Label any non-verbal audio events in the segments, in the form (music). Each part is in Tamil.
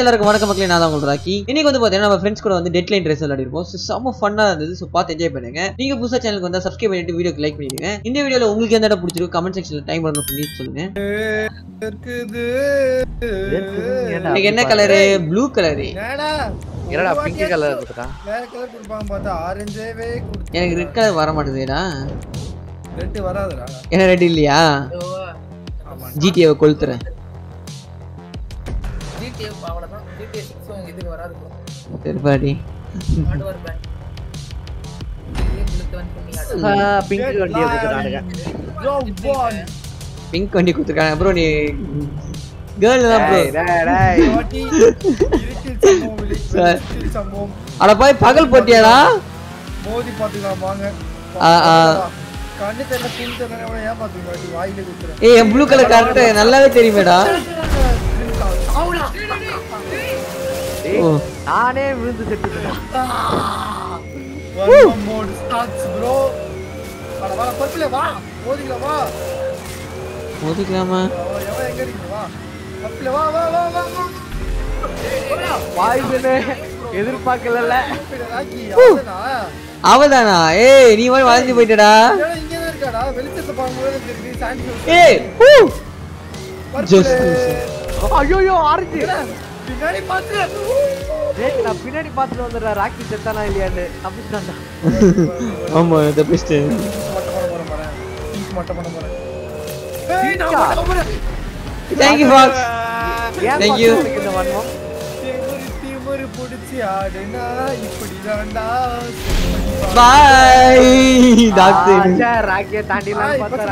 எல்லாருக்கும் வணக்கம் மக்களே நான் தான் உங்களுக்கு ராக்கி. இன்னைக்கு வந்து பாத்தீங்கன்னா நம்ம ஃப்ரெண்ட்ஸ் கூட வந்து டெட் லைன் ரேஸ் விளையாடி இருக்கோம் So, செம்ம ஃபன்னா இருந்தது. ஸோ பார்த்து என்ஜாய் பண்ணுங்க. நீங்க புதுசா சேனலுக்கு வந்தா சப்ஸ்கிரைப் பண்ணிட்டு வீடியோக்கு லைக் பண்ணிடுங்க. இந்த வீடியோல உங்களுக்கு எந்த இடம் பிடிச்சிருக்கு கமெண்ட் செக்ஷன்ல டைம் பண்ணணும் பண்ணி சொல்லுங்க. எனக்கு என்ன கலரு ப்ளூ கலரு என்னடா? பிங்க் கலர் கொடுத்தான் வேற கலர் கொடுப்பாங்க பார்த்தா ஆரஞ்சேவே எனக்கு ரெட் கலர் வர மாட்டேதுடா ரெட்டு வராதுடா. என்ன ரெட் இல்லையா? ஜிடிஏவை கொளுத்துறேன். பிங்க் வண்டி கொடுத்துருக்காங்க பிங்க் ப்ரோ நீ கேர்ள் தான் (laughs) ப்ரோ அட போய் பகல் போட்டியாடா? மோதி பாத்துக்கலாம் வாங்க. கண்ணு தெரியல பின் தெரியல ஏன் பாத்துக்கலாம் வாயில குத்துறேன் ஏய் ப்ளூ கலர் கரெக்ட் நல்லாவே தெரியுமேடா. (laughs) நானே விழுந்து செத்துக்கலாமா எதிர்பார்க்கல அவதானா? ஏய் நீ மாதிரி வளைஞ்சு போயிட்டடா. ஏய் ஐயோ ஆரஞ்சு. பின்னாடி பாத்து நான் பின்னாடி பார்த்துட்டு வந்துடுறேன். ராக்கி செத்தானா இல்லையான்னு. தப்பிச்சிட்டான்டா. ஆமா தப்பிச்சிட்டு மட்டும் பண்ண போறேன். Thank you Fox. Thank you. Bye doctor ராக்கிய தாண்டிலாம் பார்த்தா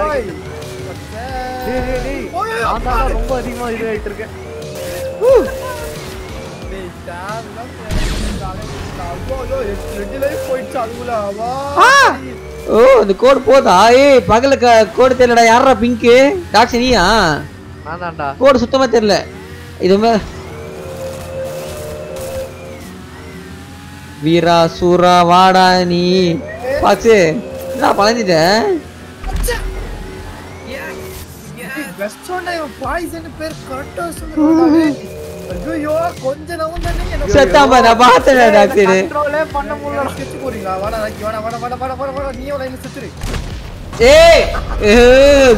ரொம்ப அதிகமா இது ஆயிட்டு இருக்கேன். ஓ இந்த கோடு போதா? ஏய் பகல கோடு தெரியலடா. யாரா பிங்க் நீயா? தான்டா கோடு சுத்தமா தெரியல. இது மே வீரா சூரா வாடா நீ. பாச்சு நான் பழஞ்சிட்டேன். செத்தாம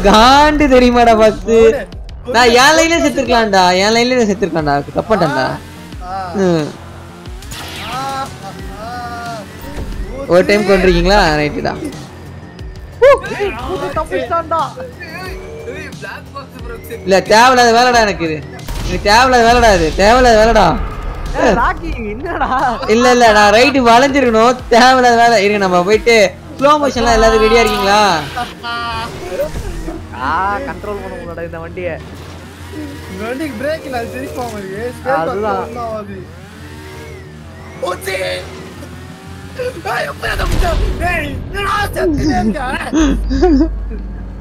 காண்டு தெரியுமாடா பத்து நான் என் லைன்ல செத்துக்கலாம்டா என் லைன்ல நான் செத்துக்கலாம்டா ஒரு டைம் கொண்டிருக்கீங்களா ரைட்டு தான். இல்ல தேவையில்லாத வேலைடா எனக்கு இது. எனக்கு தேவையில்லாத வேலைடா இது. தேவையில்லாத வேலைடா. இல்ல இல்ல நான் ரைட்டு வளைஞ்சிருக்கணும். தேவையில்லாத வேலை. இருங்க நம்ம போயிட்டு ஸ்லோ மோஷன்லாம் எல்லாரும் ரெடியா இருக்கீங்களா? ஆ கண்ட்ரோல் பண்ண முடியல இந்த வண்டியை. இந்த வண்டிக்கு பிரேக் இல்ல சரி போக முடியாது அதுதான். ஓச்சி ஏய் நான் செத்துட்டேன்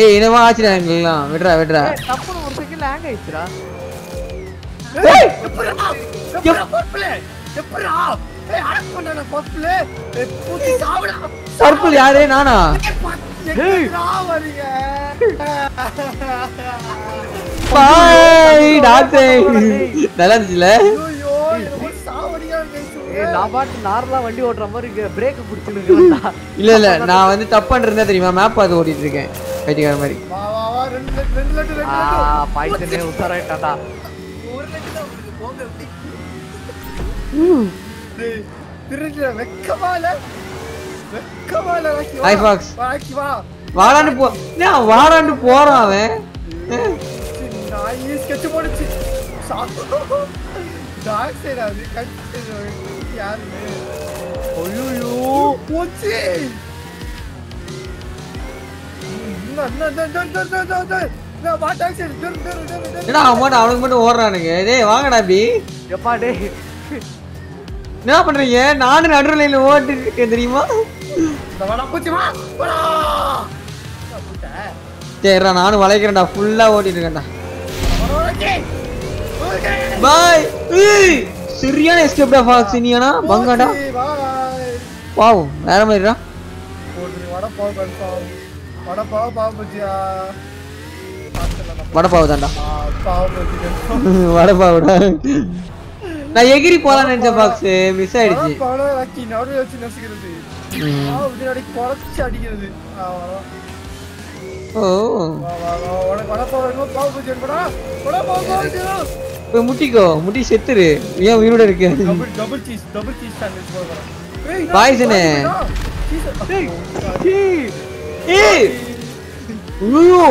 ஏய் என்னமா ஆச்சுடா எங்களுக்குலாம் விட்றா விட்றா. ஏய், டப்புனு ஒரு செகண்ட் ஹேங் ஆயிடுச்சுடா. ஏய்! எப்பறா எப்பறா பர்பிள் எப்பறா ஏய் அடக் பண்ணடா பர்பிள் ஏய் பூச்சி சாவடா. பர்பிள் யாரு? நானா? எங்கடா வரீங்க? Bye doctor. நல்லா இருந்துச்சுல? ஐயோ என்ன சாவடியா ஏய் நான் பாட்டு நார்மலா வண்டி ஓட்டுற மாதிரி பிரேக் பிடிச்சிருக்கா. இல்ல இல்ல. நான் வந்து தப்பு பண்றதா தெரியுமா? மேப் பார்த்து ஓட்டிட்டு இருக்கேன். കൈറ്റിക്കാൻ മാറി വാടാണ്ട് ഞാൻ വാടാണ്ട് പോറാ അവൻ யாரு என்னடா அவன் மட்டும் அவனுக்கு மட்டும் ஓடுறானுங்க. டேய் வாங்கடா எப்பா டேய். என்ன பண்றீங்க? நானும் நடுவு லைன்ல ஓட்டிட்டு இருக்கேன் தெரியுமா? சரிடா நானும் வளைக்கிறேன்டா. ஃபுல்லா ஓட்டிட்டு இருக்கேன்டா பாய். சரியான எஸ்கேப்டா ஃபாக்ஸ் நீயானா பங்காடா பாவம் வேற மாதிரிடா போட்டு வடை பாவ் பஜ்ஜியா வடப்பாவு தான்டா. பாவ் பஜ்ஜி கன்ஃபார்ம் வடை பாவுடா நான் எகிரி போலாம்னு நினைச்சேன் பாக்ஸ் மிஸ் ஆயிடுச்சு. படம் லக்கி நடுவில் வச்சு நசுக்கிறது. பின்னாடி குறைச்சி அடிக்கிறது. ஓ. போய் முட்டிக்கோ. முட்டி செத்துரு. ஏன் உயிரோட இருக்கு? Double cheese double cheese sandwich ஏய்! பாய்சனு.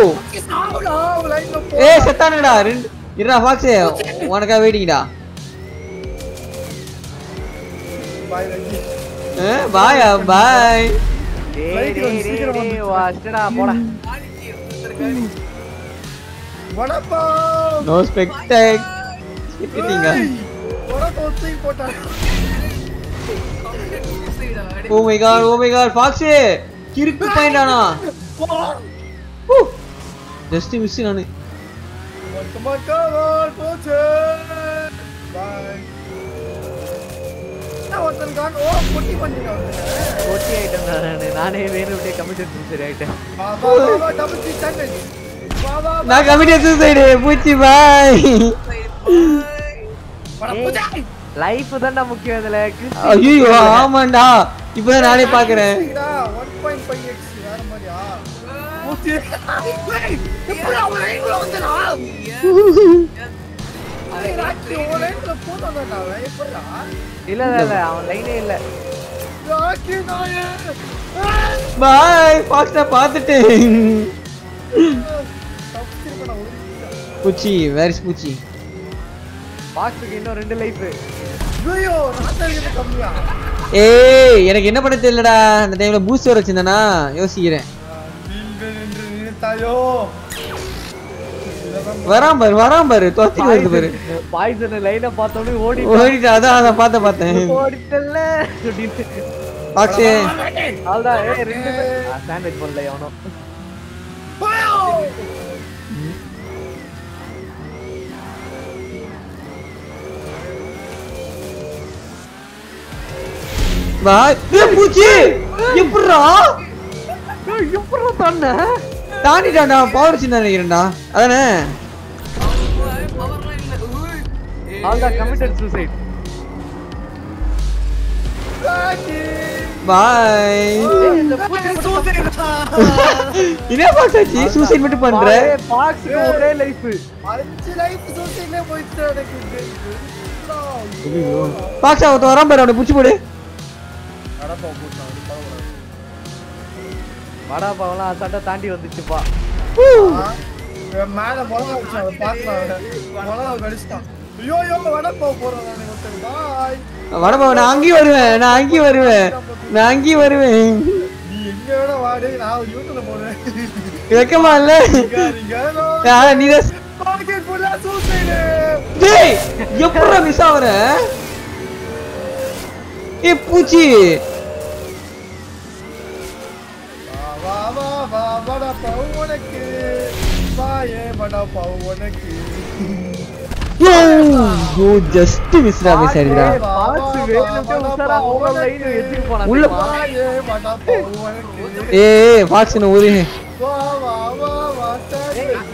செத்தானுடா ரெண்டு இருடா ஃபாக்ஸ் உனக்கா வெயிட்டிங்கடா பாய் பாய் நோ ஸ்பெக்டேக் ஓ my God oh my God Fox கிறுக்கு பாயிண்டானா ஜஸ்ட் மிஸ் நானு Come on, come on, போச்சு பாய் நான் கொட்டி ஆயிட்டேன் நானு நானே வேணும்ட்டே கமிட்டட் சரி ஆயிட்டேன் வா வா வா, வா டபுள் சீஸ் சாண்ட்விச் வா வா வா நான் கமிட்டி சூசைடு பூச்சி பாய் லைஃப் தான்டா முக்கியம் இதுல ஐயோ ஆமாண்டா. இப்பதான் நானே பாக்குறேன். இல்ல இல்ல இல்ல அவன் லைனே இல்ல ராக்கி நாயே பாய் தப்பிச்சிருப்பா ஒரு பூச்சி வேர் இஸ் பூச்சி? பாக்ஸுக்கு இன்னும் ரெண்டு லைஃப் ஐயோ கம்மியா? ஏய் எனக்கு என்ன பண்ண தெரியலடா? அந்த டைம்ல பூஸ்ட் வர வச்சிருந்தேனா? யோசிக்கிறேன். நினைத்தாயோ வரான் பாரு வரான் பாரு தொத்தி வருது பாரு. பாய்சன் லைனை பார்த்தோன்னே ஓடி ஓடிட்டு அதான் அதான் பார்த்த பார்த்தேன். ஓடிட்டல்ல. பாக்ஸ் அவ்வளோதான் ஏ ரெண்டு சாண்ட்விச் பண்ணல எவனோ பாய் ஏய், பூச்சி! எப்படிடா எப்படி தானே தாண்டிட்டான்டா பவர் சின்ன நினைக்கிறேன்டா அதானே? பாய் என்ன பாக்ஸ் ஆச்சு? சூசைட் மட்டும் பண்ற? பாக்ஸுக்கு ஒரே லைஃப் அஞ்சு லைஃப் சூசைட்லயே போயிடுச்சு எனக்கு பாக்ஸ் அவன் வரான் பாரு அவனை புடிச்சு போடு. வடா பாவெல்லாம் அசால்ட்டா தாண்டி வந்துச்சுப்பா. மேல மிளகா வச்சான் அதை பார்க்கலாம் மிளகா கடிச்சிட்டான். ஐயோ ஐயோ வடப்பா போறேன் நான் ஒருத்தன். பாய். நான் அங்கேயும் வருவேன் நான் அங்கேயும் வருவேன் நான் அங்கேயும் வருவேன். நீ எங்க வேணா வாடு நான் ஒரு யூடியூப்ல போடுறேன். வெக்கமா இல்ல? நீதான் பாக்கெட் ஃபுல்லா சூசைடு டேய் எப்படா மிஸ் ஆவற? ஏ பூச்சி. வா வடப்பா உனக்கு. வாயே வடப்பா உனக்கு. யோ யோ ஜஸ்ட் மிஸ்டா மிஸ் ஆயிடுடா பாக்ஸ் வேணும்ட்டே உசாரா ஓவர் லைன் எதுக்கு போனா உள்ள தெரியுமா? வாயே வடப்பா உனக்கு. ஏய் பாக்ஸ் ஒரு வா வா வா வா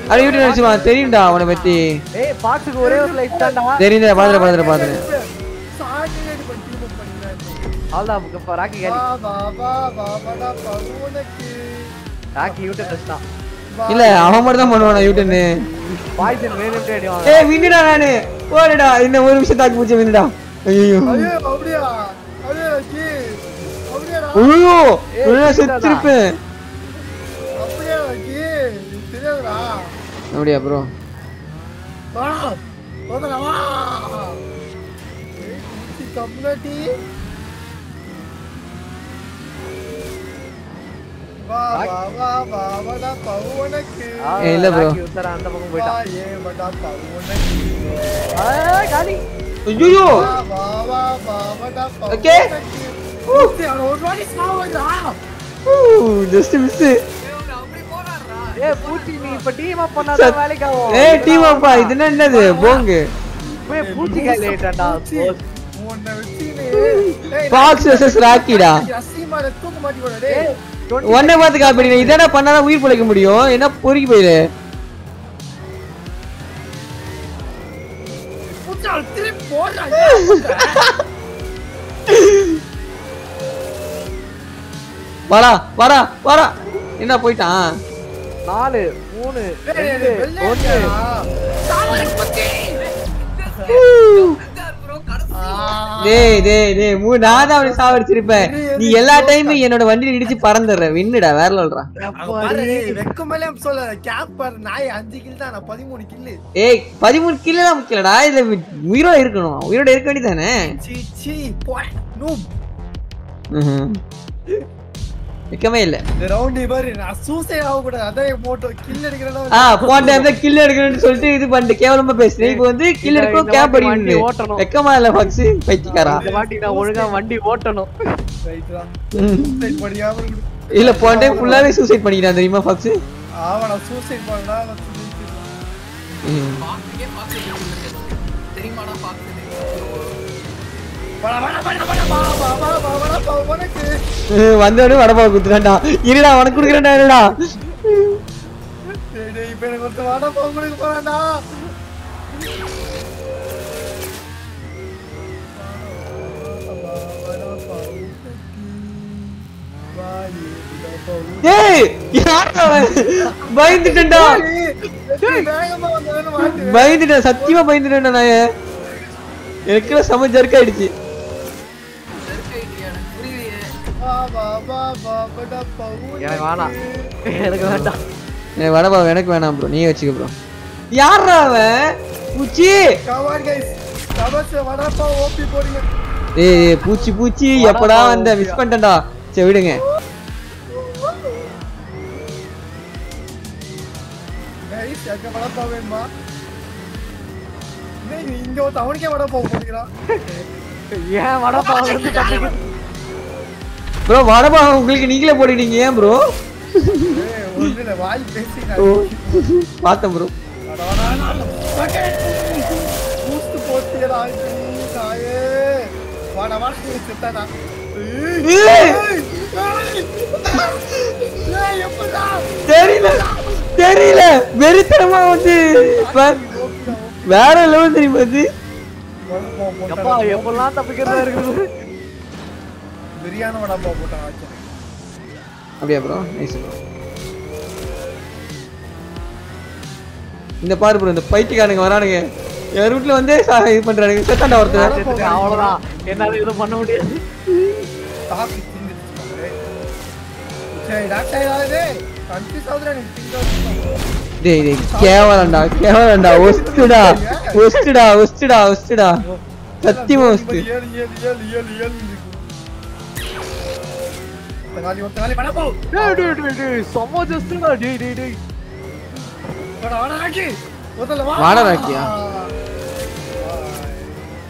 அட யூடியூப் நினைச்சுமா தெரியும்டா அவனை பத்தி. ஏய் பாக்ஸுக்கு ஒரே ஒரு லைஃப் தான்டா. தெரியுதா பாத்துற பாத்துற பாத்துற சாட்டிலேட் பண்ணி டீம் பண்ணிட்டேன் அவ்வளோதான் இப்போ ராக்கி வா கேலி வா வா வா வடப்பா உனக்கு. ராக்கி யூடியூப் டச் தான். இல்ல அவன் மட்டும் தான் பண்ணுவானா யூடியூப்னு பாய்சன் வேணும்ட்டே அடிவாங்க ஏய் வின்னுடா நானு. ஓடுடா இந்த ஒரு நிமிஷம் தாக்கி பூச்சி வின்னுடா. ஐயோ ஐயோ அப்படியா? ஐயோ நான் செத்துருப்பேன். அப்படியா ப்ரோ வா போதலாம் வா. கம்யூனிட்டி இல்ல அந்த பக்கம் போயிட்டான் ஆ, காலி. ஐயோ வா, வா, வா. ஜஸ்ட் மிஸ் ஏ பூச்சி நீ இப்ப டீம் அப் பண்ணாதான் வேலைக்கு ஆகும். ஏய் டீம் அப்பா இது என்ன என்னது? போங்கு. பூச்சி டேய். ஏய், 20 உன்னை பார்த்து காப்பி இதென்ன பண்ணாதான் உயிர் பிழைக்க முடியும். என்ன பொறுக்கி போயிரு? வாடா வாடா வாடா. என்ன போயிட்டான்? நாலு மூணு டேய், டேய், டேய். டேய் மூ நான் தான் அவனை சாவடிச்சிருப்பேன். நீ எல்லா டைமும் என்னோட வண்டியில இடிச்சு பறந்துடுற. வின்னுடா வேற டேய், வெக்கமேலே சொல்ல, cap பாரு, நாய் அஞ்சு kill தான், நான். ஏய் பதிமூணு கிலோ தான் முக்கியலடா இதுல வி- உயிரோட இருக்கணும். உயிரோட இருக்க வேண்டியதானே சீ, சீ, போய், noob. வெக்கமே இல்ல. நீ பாரு, நான் suicide ஆகக்கூடாது, அதான் என் motto. kill எடுக்கிறேன்னா ஆ போன டைம் தான் கில் எடுக்கணும்னு சொல்லிட்டு இது பண்ணிட்டு கேவலமா பேசுறேன். இப்போ வந்து கில் இந்த கேப் அடிக்கணும். ஓட்டணும். வெக்கமா இல்ல பாக்ஸ்? பைத்தியக்காரா இந்த வாட்டி நான் ஒழுங்கா வண்டி ஓட்டணும். பண்ணியாம இருக்கணும். இல்ல போன டைம் ஃபுல்லாவே சூசைட் பண்ணிக்கிறான் தெரியுமா பாக்ஸ்? ஆமா, நான் suicide பண்ணா, வந்தவனே வடபாவை குத்துறான்டா இருடா உனக்கு கொடுக்குறேன்டா இருடா டேய், இப்ப எனக்கு போறான்டா. ஏய் யாரா பயந்துட்டேன்டா பயந்துட்டேன் சத்தியமா பயந்துட்டேன்டா நான் எனக்கு செம ஜர்க் ஆயிடுச்சு எனக்கு வேணாம். எனக்கு வேண்டாம். வடப்பா எனக்கு வேணாம் ப்ரோ நீயே வச்சுக்க ப்ரோ யாரா அவன்? பூச்சி. ஏய் பூச்சி பூச்சி. எப்படா வந்த? மிஸ் பண்ணிட்டேன்டா. சரி விடுங்க. இங்க ஒருத்த அவனுக்கே வடப்பா போடுகிறான் ஏன் வடப்பா வந்து தப்பிக்க ப்ரோ வடப்பா உங்களுக்கு நீங்களே போட்டுட்டீங்க ஏன் ப்ரோ பார்த்தேன் ப்ரோ தெரியல தெரியல. வெறித்தனமா வந்து வேற லெவல் தெரியுமா அது எப்பெல்லாம் தப்பிக்கிறதா இருக்குது? பிரியாணி வடப்பா போட்டான் ஆச்சு அப்படியா ப்ரோ நைஸ் ப்ரோ இந்த பாரு ப்ரோ இந்த பைத்தியக்காரனுங்க வரானுங்க என் ரூட்ல வந்து சா- இது பண்றானுங்க செத்தாண்டா ஒருத்தர் அவ்வளவுதான் என்னால எதுவும் பண்ண முடியாது திங்க டேய் டேய் கேவலம்டா கேவலம்டா ஒஸ்டுடா ஒஸ்டுடா ஒஸ்டுடா ஒஸ்டுடா சத்தியமா ஒஸ்டு வட போ டேய் டேய் டேய் டேய் செம்ம ஜஸ்ட்டா டேய் டேய் டேய் வட வட ராக்கி ஒத்தல வா வாடா ராக்கியா?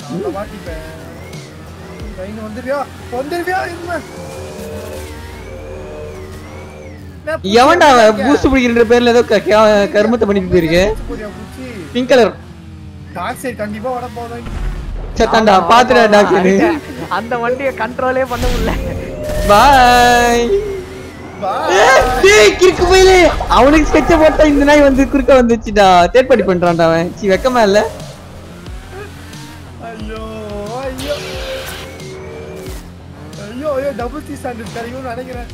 அந்த மாட்டிப்பேன் ட்ரெயின் வந்துருவியா வந்துருவியா இனிமே எவன்டா பூஸ்ட் பிடிக்கிற பேர்ல ஏதோ கருமத்தை பண்ணிட்டு போயிருக்கு பிங்க் கலர் டாக் சைடு கண்டிப்பா வட போதும் செத்தாண்டா பாத்துடா டாக்டர் அந்த வண்டியை கண்ட்ரோலே பண்ண முடியல பாய் கிறுக்கு போயிலே. அவனுக்கு ஸ்கெட்ச போட்டா இந்த நாய் வந்து குறுக்க வந்துச்சுடா. தேர்ட் பார்ட்டி பண்றான்டா அவன். சி வெக்கமா இல்ல? ஐயோ ஐயோ. ஐயோ ஐயோ டபுள் சி ஸ்டாண்டர்ட் கிடைக்கும்னு நினைக்கிறேன்.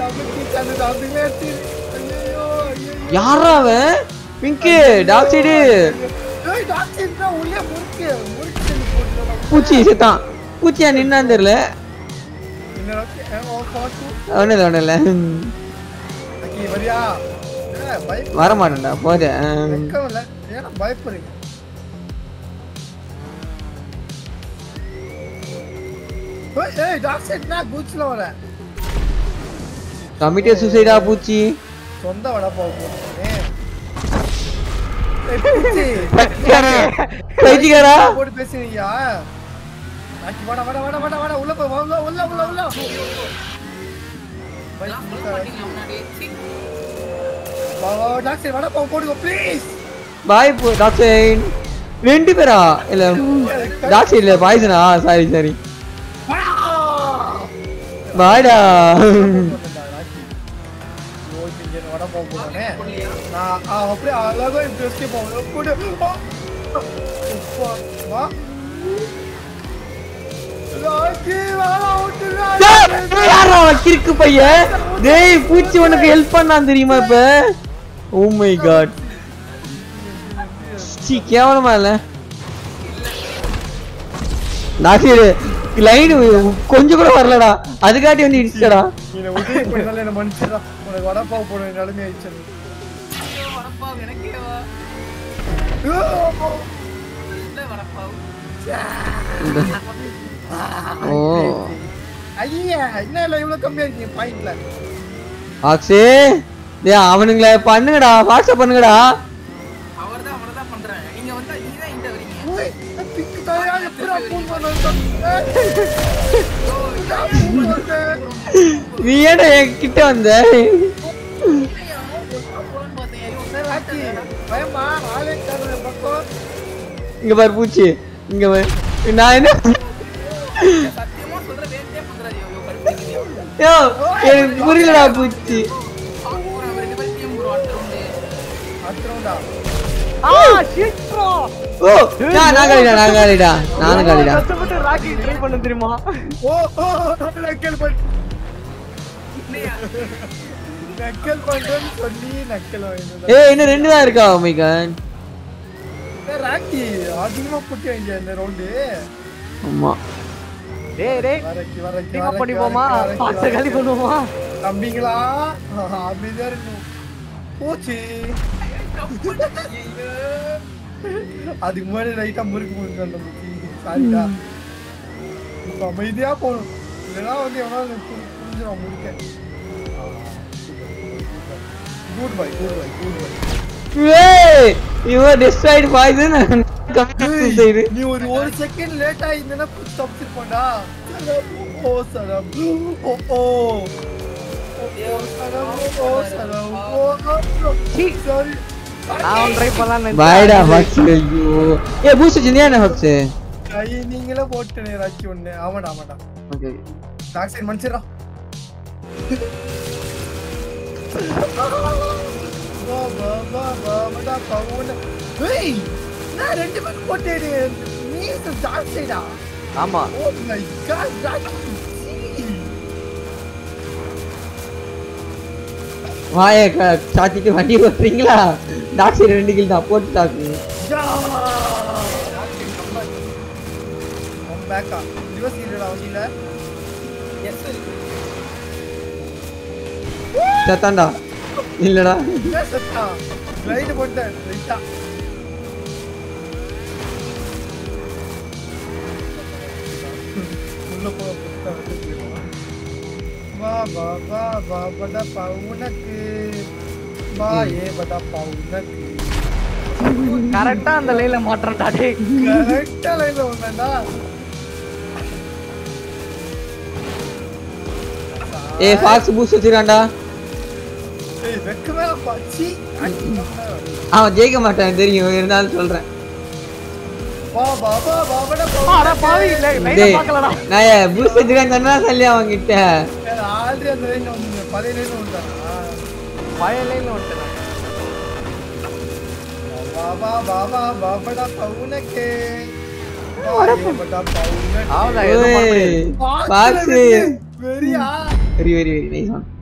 டபுள் சி ஸ்டாண்டர்ட் அதுவே எடுத்து ஐயோ ஐயோ யாரா அவன்? பிங்க் டாக் சைடு உள்ளே முறுக்கு முறுக்கு பூச்சி செத்தான் பூச்சியா நின்னான்னு தெரியல. ஒன்றும் இல்லை ஒன்றும் இல்லை. வர மாட்டேன்டா போதே பயப்படுறீங்க. ஏய், டாக்டர் நான் கூச்சில கமிட்டே சூசைடா பூச்சி? சொந்த வடை போறேன் (laughs) பைத்தியக்காரா? போட்டு பேசுறீங்க ராக்கி வாடா வாடா வாடா வாடா வாடா உள்ள போய் உள்ள உள்ள உள்ள உள்ள. டாக்டர் வாடா போ போடுங்க ப்ளீஸ் பாய் போ டாக்டர் ரெண்டு பேரா? இல்ல டாக்டர் இல்ல பாய்சனா சாரி சாரி பாய்டா வட. அப்படியே அழகா இப்படி எஸ்கேப் கிறுக்கு பையன் டேய் பூச்சி உனக்கு ஹெல்ப் பண்ணான் தெரியுமா இப்ப? ஓ மை காட் சி கேவலமா இல்ல. டாக்டர் லைன் கொஞ்சம் கூட வரலடா. அதுக்காட்டி வந்து இடிச்சடா நீ ஓ. ஐயா என்ன இல்ல இவ்வளவு கம்மியா இருக்கீங்க பாயிண்ட்ல ஆக்ஸே டேய் அவனுங்கள பண்ணுங்கடா வாட்ஸ்அப் பண்ணுங்கடா. அவர்தான் அவர்தான் பண்றாங்க. நீங்க வந்தா நீதான் என்கிட்ட வரீங்க. ஓய் பிக்கு தாயா எப்படா ஃபோன் பண்ண நீ ஏன்டா என் கிட்ட வந்த இங்க பாரு பூச்சி. இங்க நான் என்ன? யோ எனக்கு புரியலடா. அத்தரவுடா ஆ shit bro. ஓ நான் நான் காலிடா நான் காலிடா நானும் காலிடா. கஷ்டப்பட்டு ராக்கி ட்ரை பண்ண தெரியுமா? ஓ ஓ நக்கல் பண்ண இல்லையா? நக்கல் பண்றேன்னு சொல்லி நக்கல் வாங்கிட்டு ஏய் இன்னும் ரெண்டு தான் இருக்கா oh my god ராக்கி அதிகமா புட்டி இந்த ரவுண்டு ஆமா. டேய் டேய். டீம் பண்ணி போமா பாஸ்ட் காலி பண்ணுவோமா தம்பிங்களா? அமைதியா இருக்கும் போச்சு. அதுக்கு முன்னாடி லைட்டா முறுக்கு முறுக்கு அந்த முக்கி சாரிடா இப்ப அமைதியா போகணும். இல்லைன்னா வந்து புரி- புரிஞ்சிடும் முறுக்க. Good bye good bye good bye ஏய் இவன் டிஸ்ட்ராய்டு பாய்சன் கம்ப்ளீட் செய்து நீ ஒரு ஒரு செகண்ட் லேட் ஆயிருந்தா தப்பிச்சிருப்போம்டா ஓ சரம் ஓ ஓ ஓ சரம் ஓ சரம் ஓ சாரி நான் ட்ரை பண்ணலாம் பாய்டா ஃபக்ஸ் ஐயோ ஏய் பூஸ்ட் வச்சிருந்தியா என்ன ஃபக்ஸ் கை நீங்களே போட்டுனே ராக்கி ஒண்ணு ஆமாடா ஆமாடா ஓகே டாக்ஸர் ஏய் நான் ரெண்டு பேரும் போட்டேடு நீ டாக்ஸர்டா ஆமா. ஓ மை காட் வாய சாத்திட்டு வண்டி ஓட்டுறீங்களா? டாக்டர் ரெண்டு கில் தான் போட்டு கம் பேக்கா ரிவர்ஸ் இல்லடா வண்டியில. Yes, sir. சத்தாண்டா இல்லடா என்ன சத்தா லைட் போட்டேன் லைட்டா உள்ள போ புத்தா வந்து போயிடுவான். வா வா வா வா படப்பா உனக்கு வா ஏ படப்பா உனக்கு கரெக்டா அந்த லைன்ல மாட்டறடா டேய் கரெக்டா லைன்ல வந்தா ஏய் ஃபாக்ஸ் பூஸ்ட் வச்சிருக்கான்டா ஏய் வெக்கமே பாச்சி அவன் ஜெயிக்க மாட்டான் தெரியும். இருந்தாலும் சொல்றேன். வா வா வா வா படப்பா அட பாவி லைன்ல டேய் பார்க்கலடா. நான் பூஸ்ட் வச்சிருக்கான்னு சொன்னா சொல்லி அவன் கிட்ட ஆல்ரெடி அந்த லைன் வந்து பழைய லைன் வந்தானா பழைய லைன்ல வந்துட்டேன் வா வா வா வா வா படப்பா உனக்கு. வா ஏ படப்பா உனக்கு. அவ்வளவுதான் எதுவும் பண்ண முடியாது. ஓய், Fox வெறியா? Very very very nice one